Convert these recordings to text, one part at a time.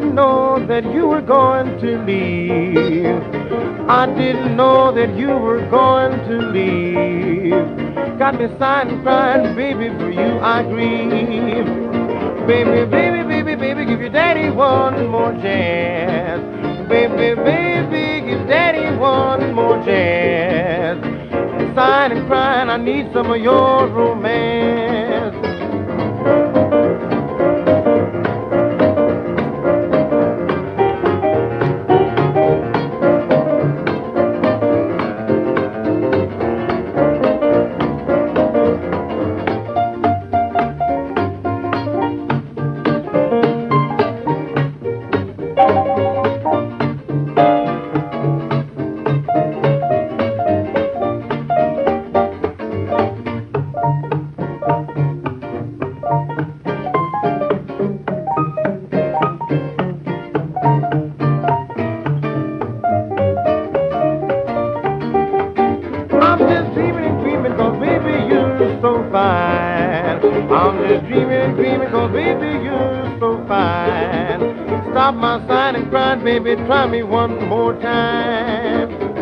that you were going to leave. I didn't know that you were going to leave. Got me sighing, crying, baby, for you I grieve. Baby, baby, baby, baby, give your daddy one more chance. Baby, baby, give daddy one more chance. Sighing and crying, I need some of your romance. mind. I'm just dreaming, dreaming, cause baby, you're so fine. Stop my sighing, and baby, try me one more time.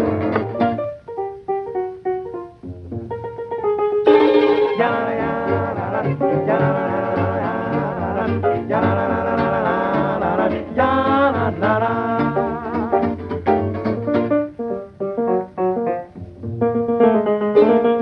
thank you